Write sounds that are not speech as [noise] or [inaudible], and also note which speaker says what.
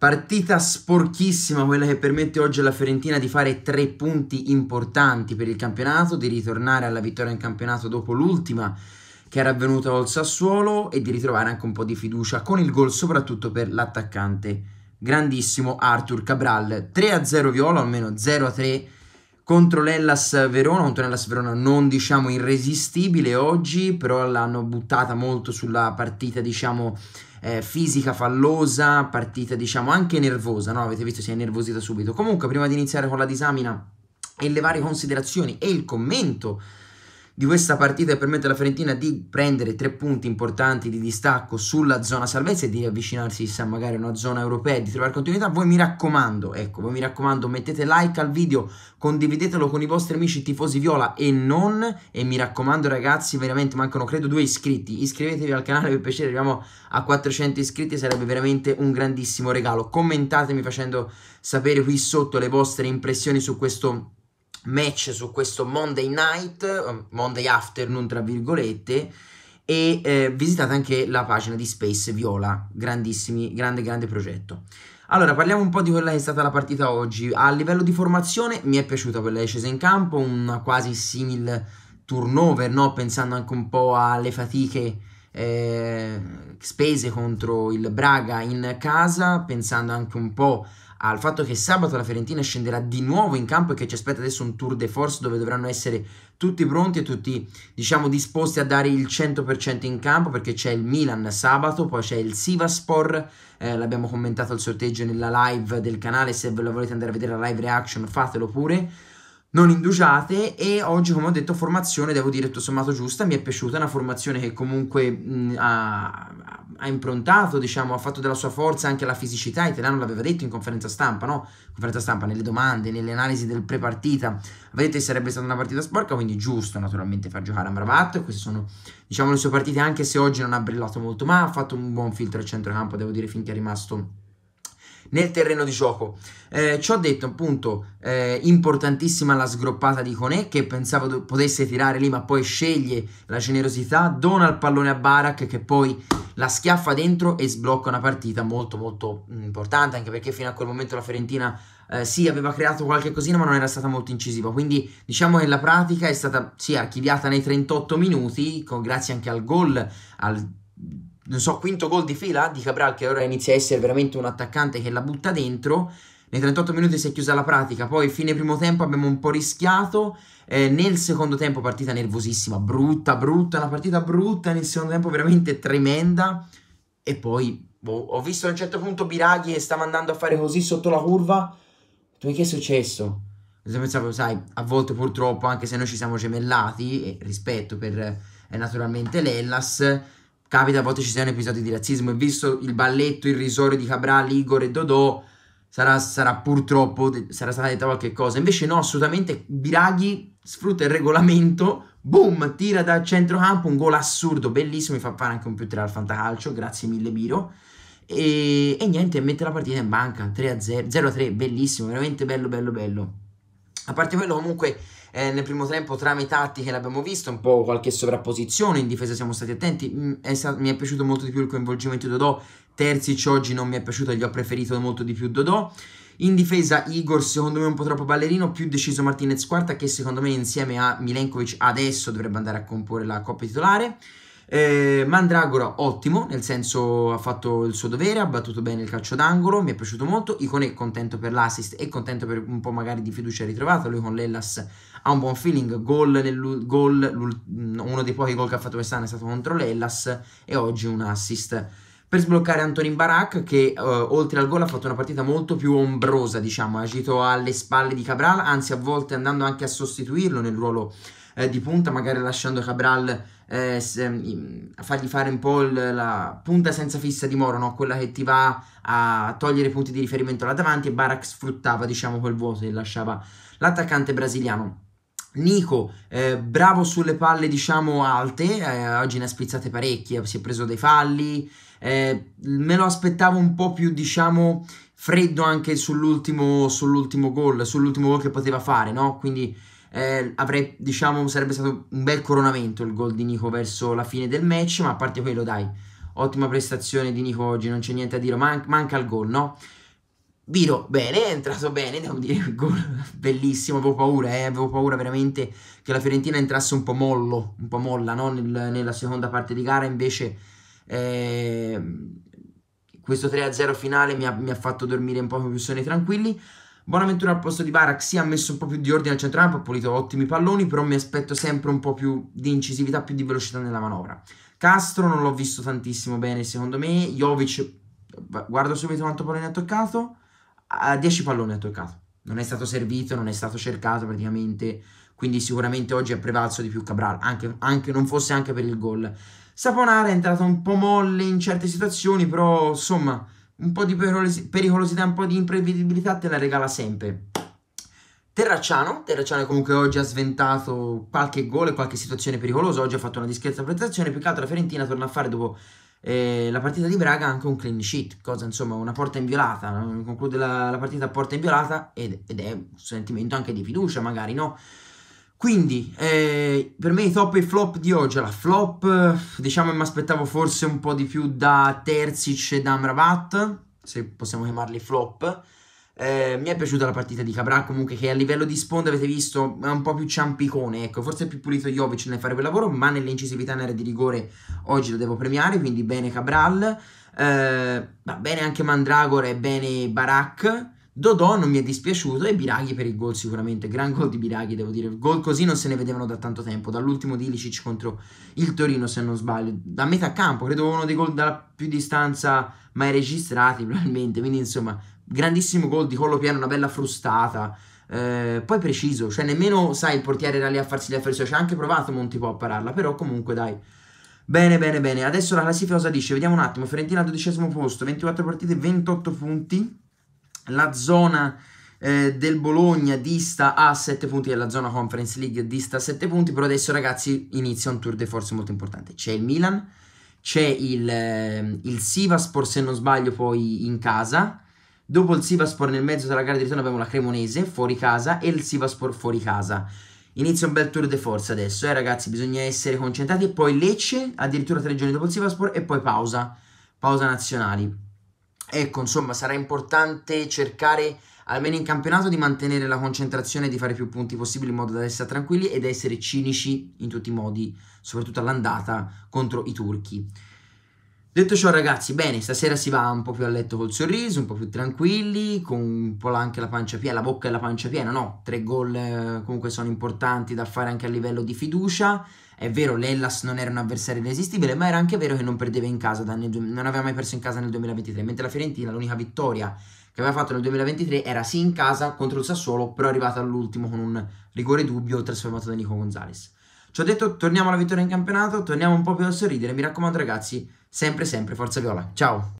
Speaker 1: Partita sporchissima, quella che permette oggi alla Fiorentina di fare tre punti importanti per il campionato, di ritornare alla vittoria in campionato dopo l'ultima che era avvenuta col Sassuolo e di ritrovare anche un po' di fiducia con il gol soprattutto per l'attaccante grandissimo Arthur Cabral. 3-0 Viola, almeno 0-3 contro l'Ellas Verona, contro l'Ellas Verona non diciamo irresistibile oggi, però l'hanno buttata molto sulla partita diciamo eh, fisica fallosa, partita diciamo anche nervosa, no? Avete visto si è nervosita subito. Comunque prima di iniziare con la disamina e le varie considerazioni e il commento di questa partita che permette alla Fiorentina di prendere tre punti importanti di distacco sulla zona salvezza e di avvicinarsi chissà magari a una zona europea e di trovare continuità, voi mi raccomando, ecco, voi mi raccomando, mettete like al video, condividetelo con i vostri amici tifosi viola e non, e mi raccomando ragazzi, veramente mancano credo due iscritti, iscrivetevi al canale per piacere, arriviamo a 400 iscritti, sarebbe veramente un grandissimo regalo, commentatemi facendo sapere qui sotto le vostre impressioni su questo match su questo Monday night, Monday afternoon tra virgolette, e eh, visitate anche la pagina di Space Viola, grandissimi, grande grande progetto. Allora, parliamo un po' di quella che è stata la partita oggi. A livello di formazione mi è piaciuta quella che è scesa in campo, una quasi simile turnover, no? pensando anche un po' alle fatiche eh, spese contro il Braga in casa, pensando anche un po' al fatto che sabato la Fiorentina scenderà di nuovo in campo e che ci aspetta adesso un tour de force dove dovranno essere tutti pronti e tutti diciamo disposti a dare il 100% in campo perché c'è il Milan sabato, poi c'è il Sivaspor, eh, l'abbiamo commentato al sorteggio nella live del canale, se ve la volete andare a vedere la live reaction fatelo pure. Non indugiate e oggi come ho detto formazione devo dire tutto sommato giusta mi è piaciuta una formazione che comunque mh, ha, ha, improntato diciamo ha fatto della sua forza anche la fisicità italiano l'aveva detto in conferenza stampa no? conferenza stampa nelle domande nelle analisi del pre-partita vedete sarebbe stata una partita sporca quindi giusto naturalmente far giocare Amrabat queste sono diciamo le sue partite anche se oggi non ha brillato molto ma ha fatto un buon filtro al centrocampo devo dire finché è rimasto nel terreno di gioco. Eh, ci detto appunto eh, importantissima la sgroppata di Conè che pensavo potesse tirare lì ma poi sceglie la generosità, dona il pallone a Barak che poi la schiaffa dentro e sblocca una partita molto molto mm, importante anche perché fino a quel momento la Fiorentina eh, sì aveva creato qualche cosina ma non era stata molto incisiva quindi diciamo che la pratica è stata sì archiviata nei 38 minuti con, grazie anche al gol al non so, quinto gol di fila di Cabral che ora inizia a essere veramente un attaccante che la butta dentro. Nei 38 minuti si è chiusa la pratica, poi fine primo tempo abbiamo un po' rischiato, eh, nel secondo tempo partita nervosissima, brutta, brutta, una partita brutta, nel secondo tempo veramente tremenda. E poi boh, ho visto a un certo punto Biraghi che stava andando a fare così sotto la curva, tu che è successo? Pensavo, sai, a volte purtroppo, anche se noi ci siamo gemellati, e rispetto per eh, naturalmente l'Ellas, capita a volte ci siano episodi di razzismo. E visto il balletto irrisorio di Cabral, Igor e Dodò sarà, sarà purtroppo sarà stata detta qualche cosa. Invece no assolutamente Biraghi sfrutta il regolamento boom tira dal centrocampo un gol assurdo bellissimo mi fa fare anche un più 3 al fantacalcio grazie mille Biro. E, e niente mette la partita in banca 3 a 0 0 a 3 bellissimo veramente bello bello bello. A parte quello comunque eh, nel primo tempo trame tattiche l'abbiamo visto, un po' qualche sovrapposizione, in difesa siamo stati attenti, mm, è stato, mi è piaciuto molto di più il coinvolgimento di Dodò, Terzic oggi non mi è piaciuto, gli ho preferito molto di più Dodò. In difesa Igor secondo me un po' troppo ballerino, più deciso Martinez Quarta che secondo me insieme a Milenkovic adesso dovrebbe andare a comporre la coppia titolare. Eh, Mandragora ottimo, nel senso ha fatto il suo dovere, ha battuto bene il calcio d'angolo, mi è piaciuto molto. Icone contento per l'assist e contento per un po' magari di fiducia ritrovato. Lui con l'Ellas ha un buon feeling. Gol, gol uno dei pochi gol che ha fatto quest'anno è stato contro l'Ellas e oggi un assist per sbloccare Antonin Barak che uh, oltre al gol ha fatto una partita molto più ombrosa, diciamo, ha agito alle spalle di Cabral, anzi a volte andando anche a sostituirlo nel ruolo eh, di punta, magari lasciando Cabral eh, se, fargli fare un po' il, la punta senza fissa di Moro, no? quella che ti va a togliere punti di riferimento là davanti e Barak sfruttava diciamo quel vuoto e lasciava l'attaccante brasiliano. Nico, eh, bravo sulle palle diciamo alte, eh, oggi ne ha spizzate parecchie, si è preso dei falli, eh, me lo aspettavo un po' più diciamo freddo anche sull'ultimo, sull'ultimo gol, sull'ultimo gol che poteva fare, no? Quindi eh, avrei, diciamo, sarebbe stato un bel coronamento il gol di Nico verso la fine del match, ma a parte quello, dai, ottima prestazione di Nico oggi, non c'è niente a dire, man- manca il gol, no? Viro, bene, è entrato bene, devo dire, gol bellissimo, avevo paura, eh, avevo paura veramente che la Fiorentina entrasse un po' mollo, un po' molla, no? Nel, nella seconda parte di gara, invece eh, questo 3-0 finale mi ha, mi ha, fatto dormire un po' più sonni tranquilli. Buonaventura al posto di Barak si sì, ha messo un po' più di ordine al centrocampo, ha pulito ottimi palloni, però mi aspetto sempre un po' più di incisività, più di velocità nella manovra. Castro non l'ho visto tantissimo bene secondo me, Jovic, guardo subito quanto pallone ha toccato, a 10 palloni ha toccato. Non è stato servito, non è stato cercato praticamente, quindi sicuramente oggi è prevalso di più Cabral, anche, anche non fosse anche per il gol. Saponara è entrato un po' molle in certe situazioni, però insomma un po' di pericolosità, un po' di imprevedibilità te la regala sempre. Terracciano, Terracciano comunque oggi ha sventato qualche gol e qualche situazione pericolosa, oggi ha fatto una discreta prestazione, più che altro la Fiorentina torna a fare dopo eh, la partita di Braga anche un clean sheet, cosa insomma una porta inviolata, conclude la, la, partita a porta inviolata ed, ed, è un sentimento anche di fiducia magari, no? Quindi eh, per me i top e i flop di oggi, la flop diciamo mi aspettavo forse un po' di più da Terzic e da Amrabat, se possiamo chiamarli flop, eh, mi è piaciuta la partita di Cabral comunque che a livello di sponda avete visto è un po' più ciampicone, ecco, forse è più pulito Jovic nel fare quel lavoro, ma nell'incisività in area di rigore oggi lo devo premiare, quindi bene Cabral, eh, va bene anche Mandragora e bene Barak. Dodò non mi è dispiaciuto e Biraghi per il gol sicuramente, gran gol di Biraghi devo dire, gol così non se ne vedevano da tanto tempo, dall'ultimo di Ilicic contro il Torino se non sbaglio, da metà campo, credo uno dei gol dalla più distanza mai registrati [laughs] probabilmente, quindi insomma grandissimo gol di collo piano, una bella frustata. Eh, poi preciso, cioè nemmeno sai il portiere era lì a farsi gli affari suoi, ci ha anche provato Monti può a pararla, però comunque dai. Bene, bene, bene. Adesso la classifica cosa dice? Vediamo un attimo. Fiorentina al dodicesimo posto, 24 partite, 28 punti. La zona eh, del Bologna dista a 7 punti della zona Conference League, dista a 7 punti, però adesso ragazzi inizia un tour de force molto importante. C'è il Milan, c'è il, eh, il Sivaspor se non sbaglio poi in casa, Dopo il Sivaspor nel mezzo della gara di ritorno abbiamo la Cremonese fuori casa e il Sivaspor fuori casa. Inizia un bel tour de forza adesso, eh ragazzi, bisogna essere concentrati. E poi Lecce, addirittura tre giorni dopo il Sivaspor, e poi pausa, pausa nazionali. Ecco, insomma, sarà importante cercare, almeno in campionato, di mantenere la concentrazione e di fare più punti possibili in modo da essere tranquilli ed essere cinici in tutti i modi, soprattutto all'andata contro i turchi. Detto ciò ragazzi, bene, stasera si va un po' più a letto col sorriso, un po' più tranquilli, con un po' anche la pancia piena, la bocca e la pancia piena, no? Tre gol eh, comunque sono importanti da fare anche a livello di fiducia. È vero, l'Ellas non era un avversario irresistibile, ma era anche vero che non perdeva in casa, nel, non aveva mai perso in casa nel 2023, mentre la Fiorentina l'unica vittoria che aveva fatto nel 2023 era sì in casa contro il Sassuolo, però arrivata all'ultimo con un rigore dubbio trasformato da Nico Gonzalez. Ci ho detto, torniamo alla vittoria in campionato, torniamo un po' più a sorridere, mi raccomando ragazzi, sempre sempre Forza Viola. Ciao!